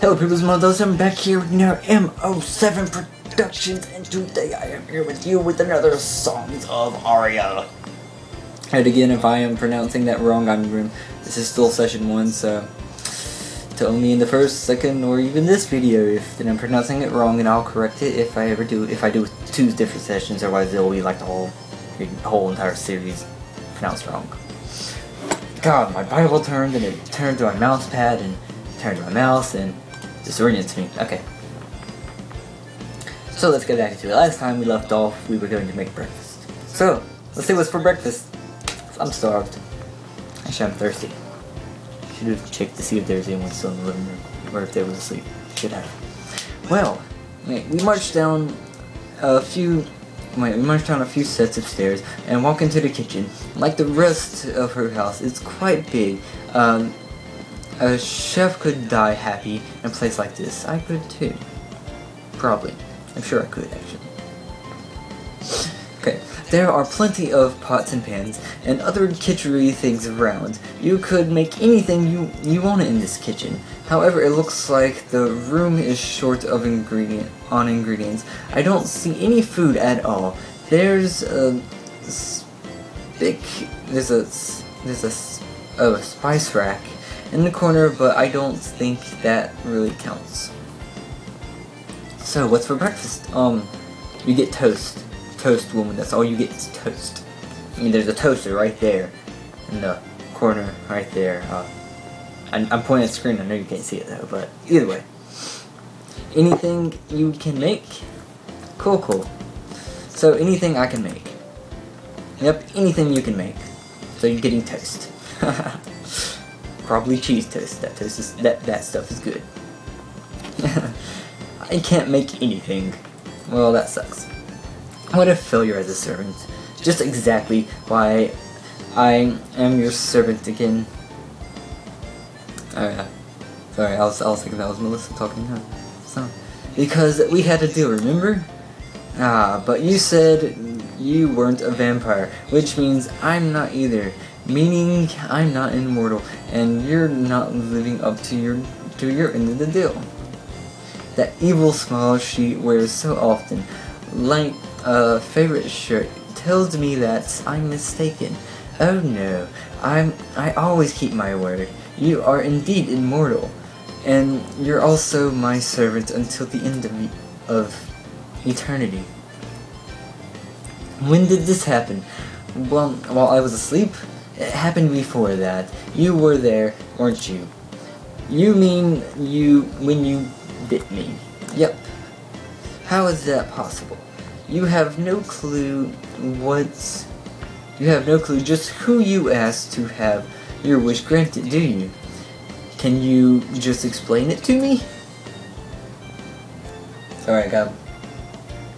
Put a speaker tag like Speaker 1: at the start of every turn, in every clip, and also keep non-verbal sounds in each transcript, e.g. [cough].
Speaker 1: Hello peoples, Mothers, I'm back here with our M07 Productions, and today I am here with you with another Songs of Araiah. And again, if I am pronouncing that wrong, I'm this is still session 1, so tell me in the first, second, or even this video if I'm pronouncing it wrong, and I'll correct it if I ever do, if I do two different sessions, otherwise it'll be like the whole, the whole entire series pronounced wrong. God, my Bible turned, and it turned to my mouse pad, and turned to my mouse, and disorients me. Okay. So let's get back to it. Last time we left off, we were going to make breakfast. So, let's see what's for breakfast. I'm starved. Actually, I'm thirsty. Should have checked to see if there's anyone still in the living room, or if they was asleep. Should have. Well, we marched down a few Wait, we marched down a few sets of stairs and walk into the kitchen. Like the rest of her house, it's quite big. Um, a chef could die happy in a place like this. I could too. Probably. I'm sure I could, actually. Okay, there are plenty of pots and pans and other kitchery things around. You could make anything you, you want in this kitchen. However, it looks like the room is short of ingredient on ingredients. I don't see any food at all. There's a big there's a there's a, oh, a spice rack in the corner, but I don't think that really counts. So, what's for breakfast? Um, you get toast. Toast, woman, that's all you get is toast. I mean, there's a toaster right there, in the corner, right there. Uh, I'm, I'm pointing at the screen, I know you can't see it though, but either way. Anything you can make? Cool, cool. So, anything I can make. Yep, anything you can make. So you're getting toast. [laughs] Probably cheese toast. That toast is that that stuff is good. [laughs] I can't make anything. Well, that sucks. What a failure as a servant. Just exactly why I am your servant again. Oh yeah. Sorry, I was, I was thinking that was Melissa talking. No, so, because we had a deal, remember? Ah, but you said you weren't a vampire, which means I'm not either meaning I'm not immortal, and you're not living up to your to your end of the deal. That evil smile she wears so often, like a favorite shirt, tells me that I'm mistaken. Oh no, I'm I always keep my word. You are indeed immortal, and you're also my servant until the end of, of eternity. When did this happen? Well, while I was asleep? It happened before that. You were there, weren't you? You mean you when you bit me. Yep. How is that possible? You have no clue what's... You have no clue just who you asked to have your wish granted, do you? Can you just explain it to me? Sorry, I gotta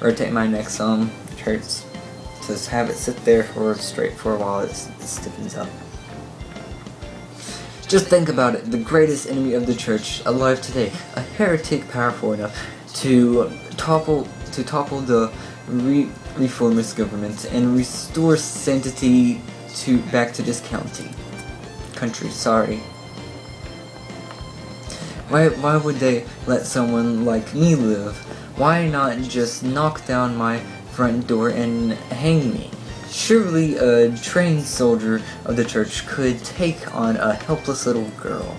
Speaker 1: rotate my neck some. It hurts. Just have it sit there for straight for a while it, it stiffens up. Just think about it, the greatest enemy of the church alive today, a heretic powerful enough to topple to topple the re reformist government and restore sanctity to back to this county. Country, sorry. Why why would they let someone like me live? Why not just knock down my front door and hang me. Surely a trained soldier of the church could take on a helpless little girl.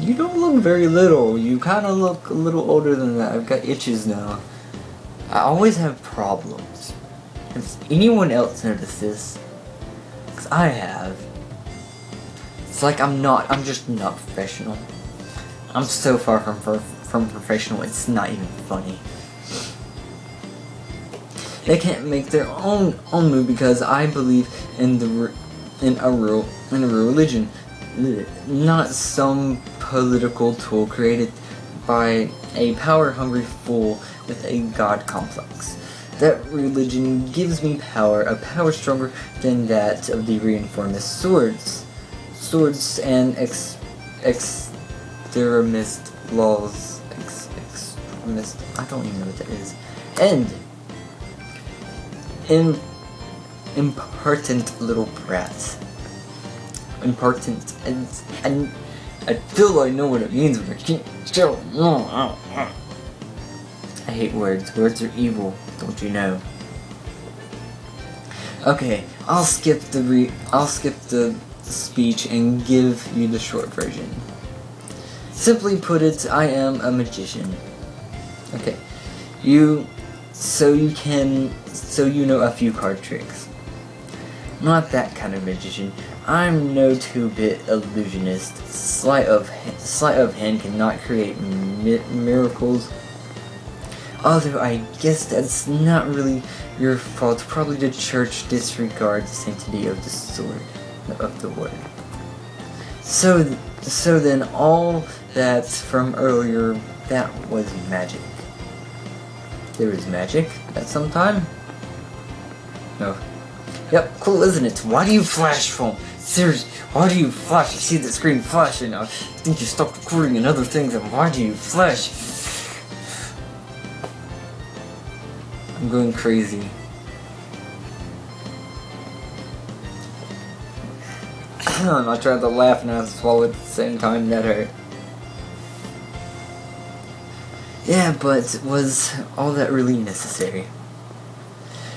Speaker 1: You don't look very little. You kind of look a little older than that. I've got itches now. I always have problems. Has anyone else noticed this? Because I have. It's like I'm not, I'm just not professional. I'm so far from, from professional, it's not even funny. They can't make their own own move because I believe in the in a real in a real religion, not some political tool created by a power-hungry fool with a god complex. That religion gives me power, a power stronger than that of the reinformist swords. Swords and ex extremist laws. Ex extremist. I don't even know what that is. And Im important little brats. Important and and I feel I know what it means, but I can't still. I hate words. Words are evil, don't you know? Okay, I'll skip the re I'll skip the speech and give you the short version. Simply put it, I am a magician. Okay, you, so you can, so you know a few card tricks. Not that kind of magician. I'm no two-bit illusionist. Sleight of sleight of hand cannot create mi miracles. Although I guess that's not really your fault. Probably the church disregards the sanctity of the sword of the word. So, so then all that from earlier that was magic. There was magic at some time. No. Yep, cool, isn't it? Why do you flash phone? Seriously, why do you flash? I see the screen flash and I think you stopped recording and other things and why do you flash? I'm going crazy. [coughs] I tried to laugh and I swallowed at the same time, that hurt. Yeah, but was all that really necessary?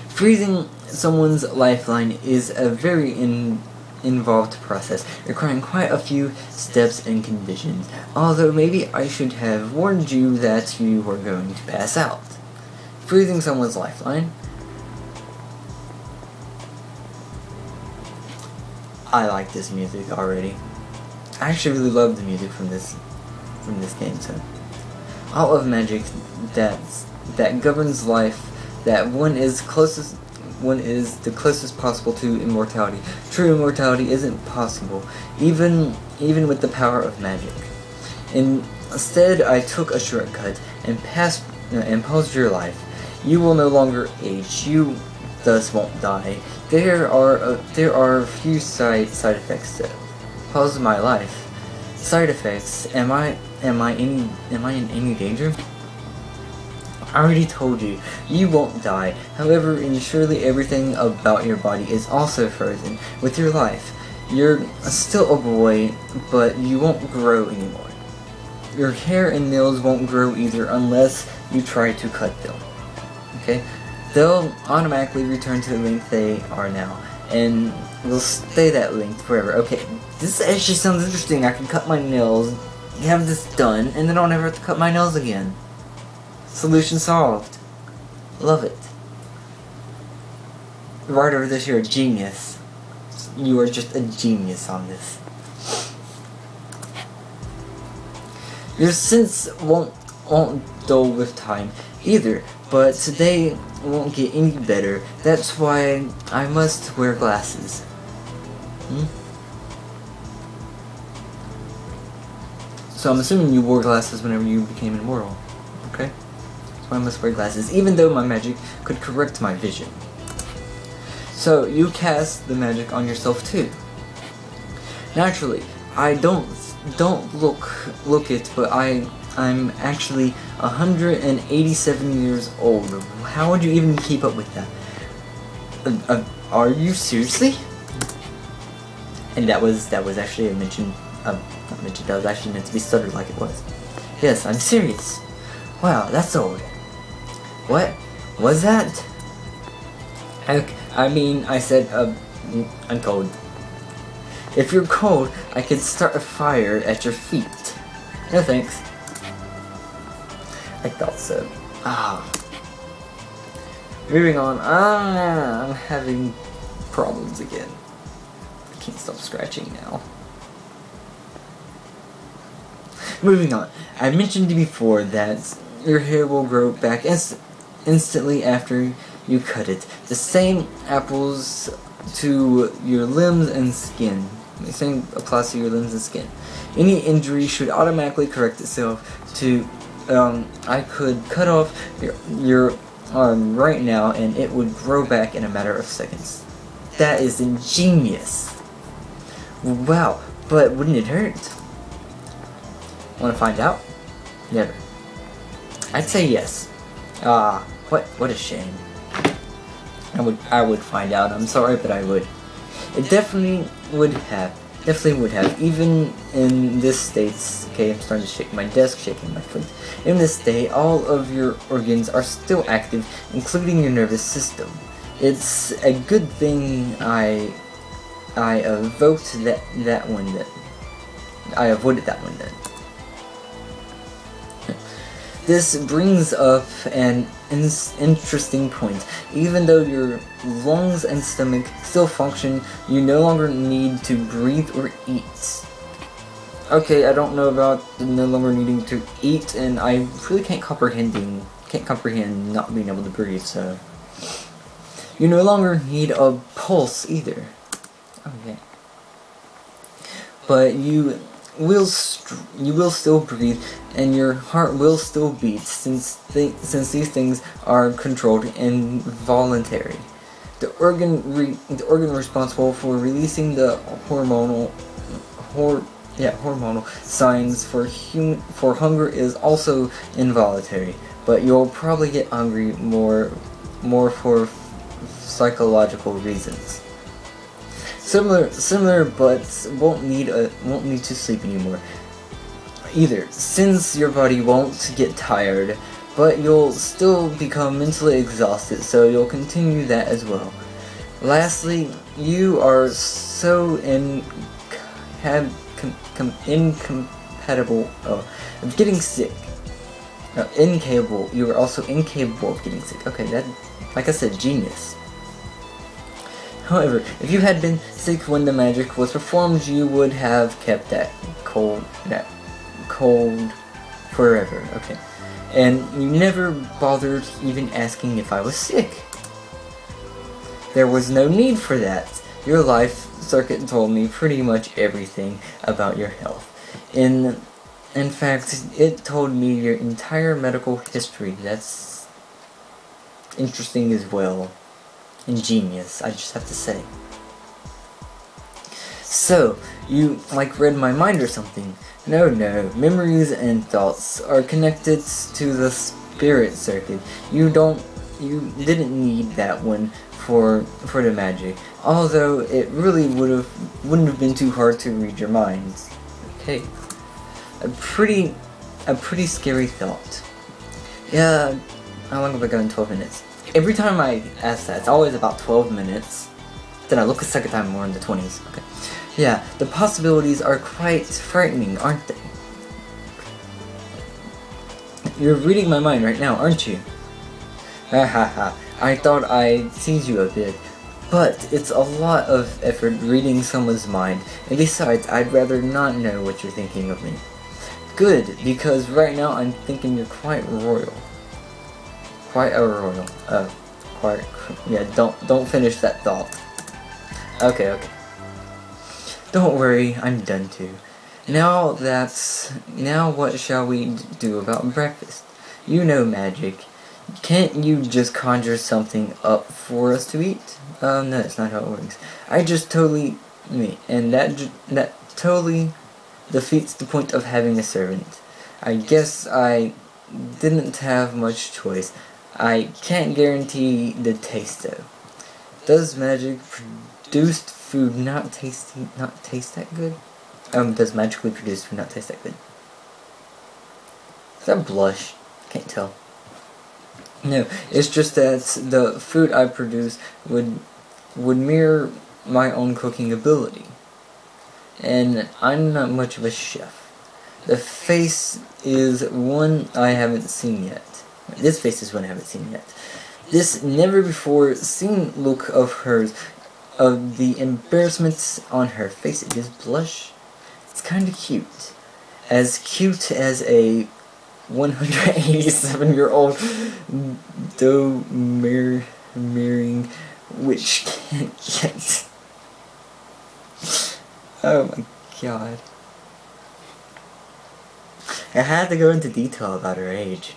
Speaker 1: Freezing someone's lifeline is a very in involved process, requiring quite a few steps and conditions, although maybe I should have warned you that you were going to pass out. Freezing someone's lifeline I like this music already. I actually really love the music from this from this game so all of magic that that governs life that one is closest one is the closest possible to immortality. True immortality isn't possible, even even with the power of magic. Instead, I took a shortcut and passed uh, and paused your life. You will no longer age. You thus won't die. There are uh, there are a few side side effects that pause my life. Side effects. Am I am I any am I in any danger? I already told you, you won't die. However, and surely everything about your body is also frozen with your life. You're still a boy, but you won't grow anymore. Your hair and nails won't grow either unless you try to cut them. Okay? they'll automatically return to the length they are now, and will stay that length forever. Okay, this actually sounds interesting. I can cut my nails, have this done, and then I'll never have to cut my nails again. Solution solved. Love it. Writer of this, you're a genius. You are just a genius on this. Your sense won't won't dull with time either, but today won't get any better. That's why I must wear glasses. Hmm? So I'm assuming you wore glasses whenever you became immortal. Okay? So I must wear glasses, even though my magic could correct my vision. So you cast the magic on yourself too. Naturally, I don't don't look look it, but I I'm actually 187 years old. How would you even keep up with that? Uh, uh, are you seriously? And that was that was actually a mention. Um, not mentioned. That was actually meant to be stuttered like it was. Yes, I'm serious. Wow, that's old. What was that? I, I mean, I said, uh, I'm cold. If you're cold, I could start a fire at your feet. No thanks. I thought so. Ah. Moving on. Ah, I'm having problems again. I can't stop scratching now. [laughs] Moving on. I mentioned before that your hair will grow back inst instantly after you cut it. The same apples to your limbs and skin. The same applies to your limbs and skin. Any injury should automatically correct itself to um, I could cut off your, your arm right now and it would grow back in a matter of seconds. That is ingenious. Wow, but wouldn't it hurt? Want to find out? Never. I'd say yes. Ah, what what a shame. I would I would find out. I'm sorry, but I would. It definitely would have. Definitely would have. Even in this state, okay, I'm starting to shake my desk, shaking my foot. In this state, all of your organs are still active, including your nervous system. It's a good thing I I evoked that that one then. I avoided that one then. This brings up an in interesting point. Even though your lungs and stomach still function, you no longer need to breathe or eat. Okay, I don't know about no longer needing to eat, and I really can't comprehending can't comprehend not being able to breathe. So you no longer need a pulse either. Okay, but you will you will still breathe and your heart will still beat since th since these things are controlled and voluntary. The organ the organ responsible for releasing the hormonal hor yeah hormonal signs for hum for hunger is also involuntary, but you'll probably get hungry more more for psychological reasons. Similar, similar, but won't need a won't need to sleep anymore. Either, since your body won't get tired, but you'll still become mentally exhausted, so you'll continue that as well. Lastly, you are so in com, com, incompatible oh, of getting sick. Incapable. You are also incapable of getting sick. Okay, that, like I said, genius. However, if you had been sick when the magic was performed, you would have kept that cold, that cold forever. Okay. And you never bothered even asking if I was sick. There was no need for that. Your life circuit told me pretty much everything about your health. In in fact, it told me your entire medical history. That's interesting as well ingenious, I just have to say. So, you, like, read my mind or something. No, no, memories and thoughts are connected to the spirit circuit. You don't, you didn't need that one for, for the magic. Although, it really would have, wouldn't have been too hard to read your minds. Okay. A pretty, a pretty scary thought. Yeah, how long have I gone? 12 minutes. Every time I ask that, it's always about 12 minutes. Then I look a second time, more in the 20s. Okay. Yeah, the possibilities are quite frightening, aren't they? You're reading my mind right now, aren't you? Ha ha ha. I thought I'd tease you a bit. But it's a lot of effort reading someone's mind, and besides, I'd rather not know what you're thinking of me. Good, because right now I'm thinking you're quite royal quite a royal. Uh, quite. Yeah, don't don't finish that thought. Okay, okay. Don't worry, I'm done too. Now that's now what shall we do about breakfast? You know magic. Can't you just conjure something up for us to eat? Um, no, that's not how it works. I just totally me, and that that totally defeats the point of having a servant. I guess I didn't have much choice. I can't guarantee the taste though. Does magic produced food not taste not taste that good? Um, does magically produced food not taste that good? Is that blush? Can't tell. No, it's just that the food I produce would would mirror my own cooking ability. And I'm not much of a chef. The face is one I haven't seen yet. This face is one I haven't seen yet. This never before seen look of hers, of the embarrassment on her face, it is blush. It's kind of cute. As cute as a 187 year old doe mir mirroring which can't get. Oh my god. I had to go into detail about her age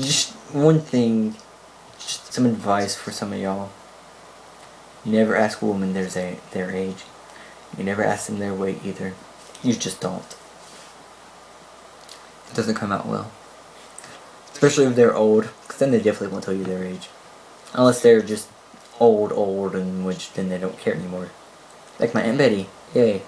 Speaker 1: just one thing, just some advice for some of y'all. You never ask a woman their, their age. You never ask them their weight either. You just don't. It doesn't come out well. Especially if they're old, because then they definitely won't tell you their age. Unless they're just old, old, and which then they don't care anymore. Like my Aunt Betty. Yay.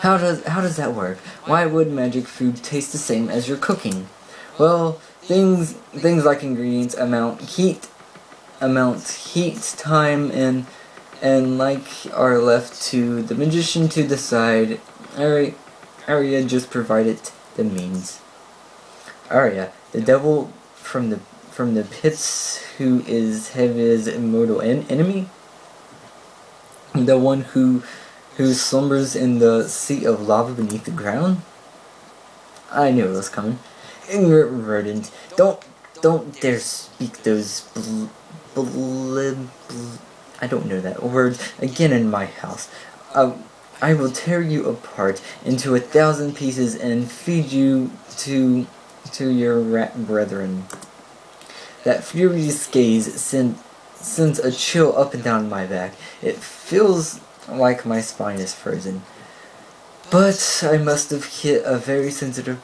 Speaker 1: How does how does that work? Why would magic food taste the same as your cooking? Well, things things like ingredients amount heat amount heat, time and and like are left to the magician to decide. Alright Araiah just provided the means. Araiah, the devil from the from the pits who is Heavy's immortal en enemy? The one who who slumbers in the sea of lava beneath the ground? I knew it was coming. Rodent, don't don't dare speak those bl bl bl I don't know that word again in my house. Uh, I will tear you apart into a thousand pieces and feed you to to your rat brethren. That furious gaze sent, sends a chill up and down my back. It feels like my spine is frozen. But I must have hit a very sensitive...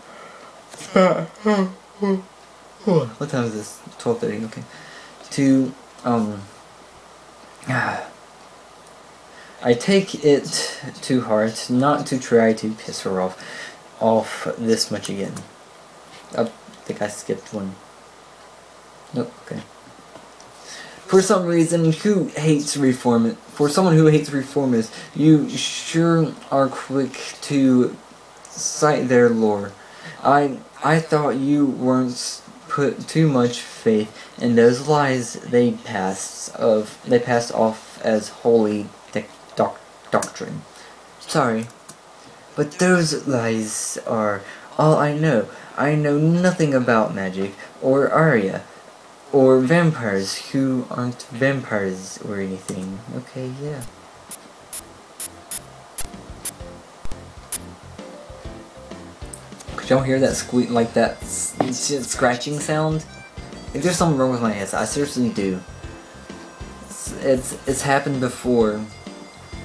Speaker 1: what time is this? 12.30, okay. To, um... [sighs] I take it to heart not to try to piss her off off this much again. I think I skipped one. Nope, okay. For some reason, who hates reform? For someone who hates reformists, you sure are quick to cite their lore. I I thought you weren't put too much faith in those lies they passed of they passed off as holy doc doctrine. Sorry, but those lies are all I know. I know nothing about magic or Araiah or vampires who aren't vampires or anything. Okay, yeah. Y'all hear that squeak, like that scratching sound? If there's something wrong with my head, I seriously do. It's, it's, it's happened before,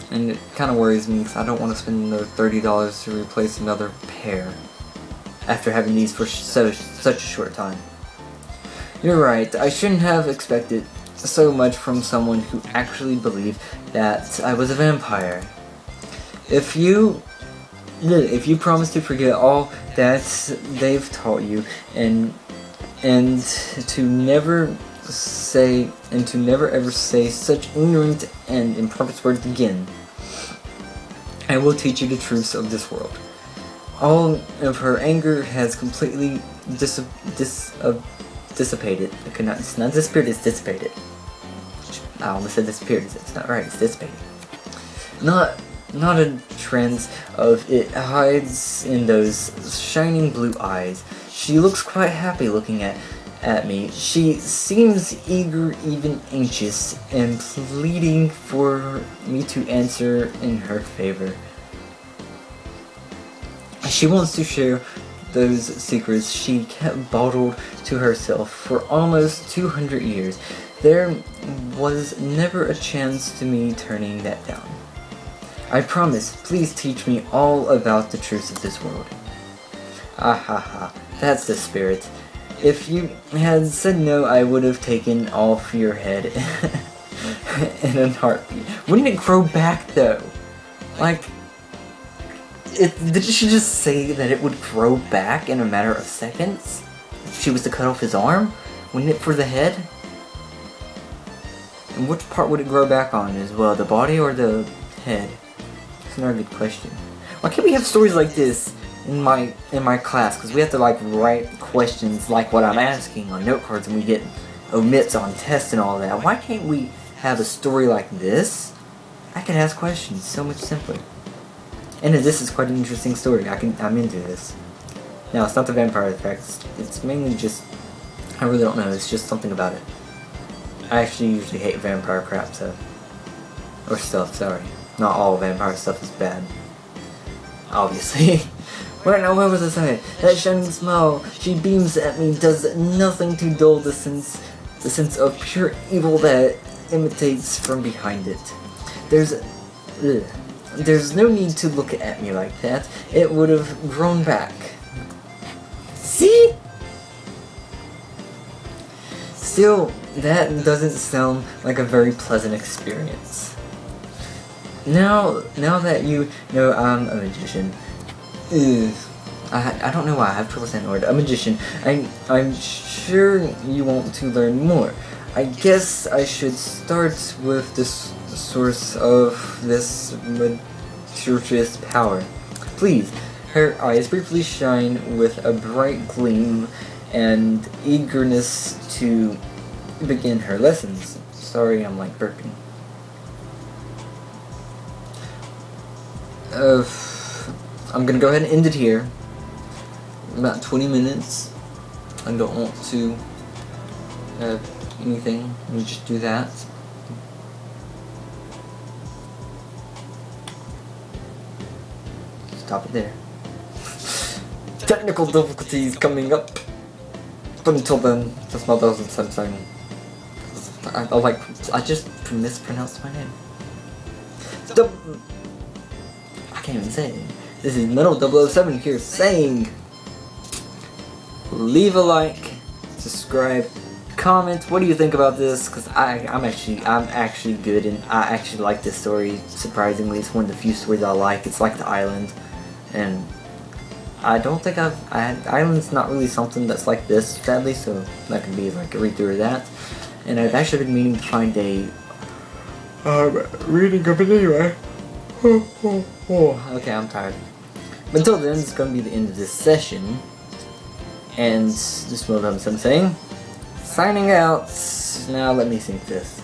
Speaker 1: and it kind of worries me because I don't want to spend another $30 to replace another pair after having these for so, such a short time. You're right, I shouldn't have expected so much from someone who actually believed that I was a vampire. If you if you promise to forget all that they've taught you and and to never say and to never ever say such ignorant and improper words again, I will teach you the truths of this world. All of her anger has completely dis dis uh, dissipated. It not, it's not disappeared, it's dissipated. I almost said disappeared, it's not right, it's dissipated. Not, not a trance of it hides in those shining blue eyes. She looks quite happy looking at, at me. She seems eager, even anxious, and pleading for me to answer in her favor. She wants to share those secrets she kept bottled to herself for almost 200 years. There was never a chance to me turning that down. I promise, please teach me all about the truths of this world. Ah ha ha, that's the spirit. If you had said no, I would have taken off your head [laughs] in a heartbeat. Wouldn't it grow back though? Like, it, did she just say that it would grow back in a matter of seconds? If she was to cut off his arm? Wouldn't it for the head? And which part would it grow back on as well? The body or the head? That's another good question. Why can't we have stories like this in my in my class? Because we have to like write questions like what I'm asking on note cards and we get omits on tests and all that. Why can't we have a story like this? I can ask questions so much simpler. And this is quite an interesting story. I can I'm into this. Now it's not the vampire effect. It's, it's mainly just I really don't know. It's just something about it. I actually usually hate vampire crap, so or stuff. Sorry, not all vampire stuff is bad. Obviously. [laughs] Where now? Where was I saying? That shining smile she beams at me does nothing to dull the sense, the sense of pure evil that imitates from behind it. There's, ugh. There's no need to look at me like that. It would have grown back. See? Still, that doesn't sound like a very pleasant experience. Now, now that you know I'm a magician, ugh, I, I don't know why I have trouble saying the word. A magician. I, I'm sure you want to learn more. I guess I should start with this source of this mysterious power. Please, her eyes briefly shine with a bright gleam and eagerness to begin her lessons. Sorry, I'm like burping. Uh, I'm gonna go ahead and end it here. About 20 minutes. I don't want to have anything. Let me just do that. Stop it there. [laughs] Technical difficulties coming up. But until then, just my thousand Samsung. I, I like, I just mispronounced my name. I can't even say. This is Metol 007 here saying, leave a like, subscribe, comment. What do you think about this? Because I'm actually, I'm actually good, and I actually like this story. Surprisingly, it's one of the few stories I like. It's like the island, and I don't think I've, I, Island's not really something that's like this, sadly. So that could be like a read through of that. And I've actually been meaning to find a um, reading it anyway. Okay, I'm tired. But until then, it's going to be the end of this session. And is what I'm saying. Signing out. Now let me think this.